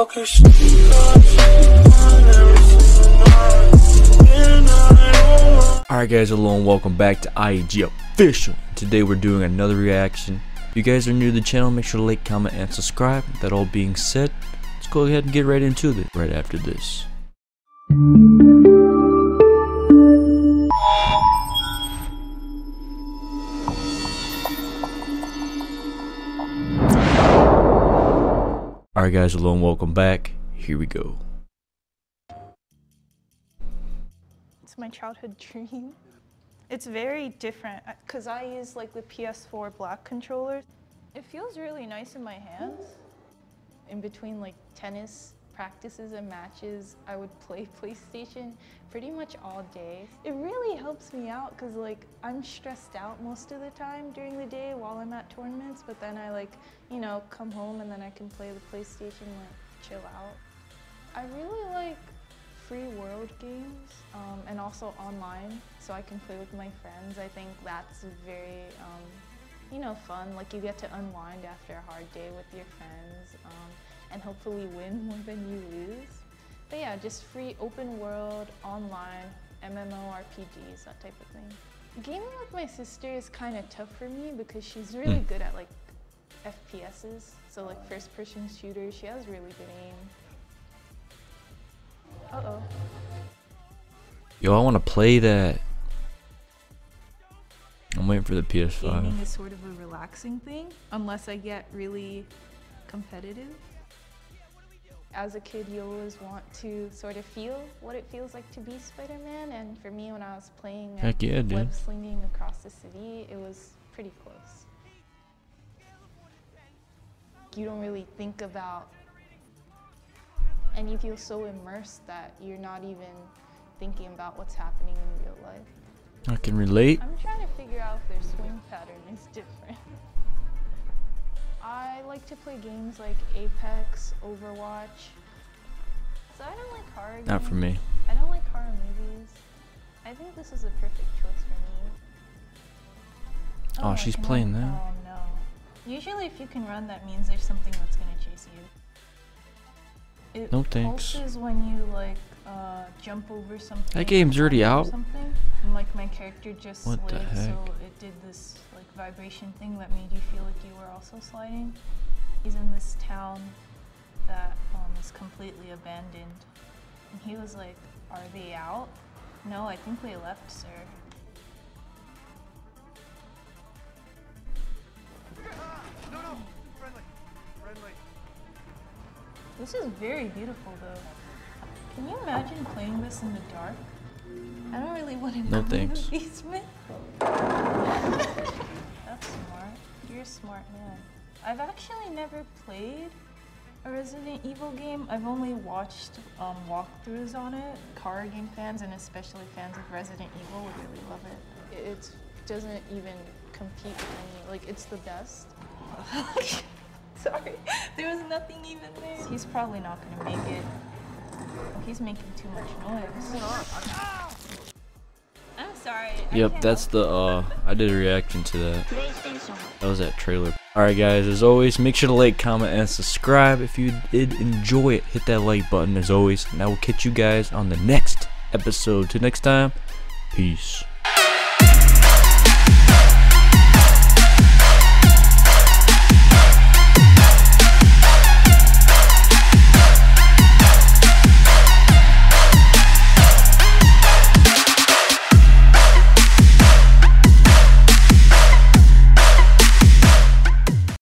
Alright guys, hello and welcome back to IEG Official. Today we're doing another reaction. If you guys are new to the channel, make sure to like, comment, and subscribe. That all being said, let's go ahead and get right into it right after this. Alright guys, hello and welcome back. Here we go. It's my childhood dream. It's very different uh, because I use like the PS4 black controller. It feels really nice in my hands. In between like tennis practices and matches, I would play PlayStation pretty much all day. It really helps me out because like I'm stressed out most of the time during the day while I'm at tournaments, but then I like, you know, come home and then I can play the PlayStation, like chill out. I really like free world games um, and also online so I can play with my friends. I think that's very, um, you know, fun. Like you get to unwind after a hard day with your friends um, and hopefully win more than you lose. But yeah, just free open world, online, MMORPGs, that type of thing. Gaming with my sister is kind of tough for me because she's really Hmm. good at like FPSs, so like first person shooters. She has really good aim. Uh-oh. Yo, I want to play that. I'm waiting for the PS5. Gaming is sort of a relaxing thing, unless I get really competitive. As a kid, you always want to sort of feel what it feels like to be Spider-Man, and for me, when I was playing Heck yeah, dude. web slinging across the city, it was pretty close. You don't really think about, and you feel so immersed that you're not even thinking about what's happening in real life. I can relate. I'm trying to figure out if their swing pattern is different. I like to play games like Apex, Overwatch. So I don't like horror games. Not for me. I don't like horror movies. I think this is a perfect choice for me. Oh, oh I she's playing run- that. Oh no. Usually if you can run, that means there's something that's gonna chase you. It No thanks. pulses when you like uh, jump over something. That game's already out. Something. And, like my character just What the slid, heck? so it did this like vibration thing that made you feel like you were also sliding. He's in this town that um, is completely abandoned, and he was like, "Are they out?" No, I think they left, sir. This is very beautiful, though. Can you imagine playing this in the dark? I don't really want to No thanks. in the basement. That's smart. You're a smart man. I've actually never played a Resident Evil game. I've only watched um, walkthroughs on it. Horror game fans and especially fans of Resident Evil would really love it. It doesn't even compete with any. Like it's the best. Sorry, there was nothing even there. He's probably not gonna make it. He's making too much noise. I'm sorry. Yep, that's the uh I did a reaction to that. That was that trailer. Alright guys, as always, make sure to like, comment, and subscribe. If you did enjoy it, hit that like button as always. And I will catch you guys on the next episode. Till next time, peace.